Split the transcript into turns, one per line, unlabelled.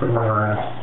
from where we're.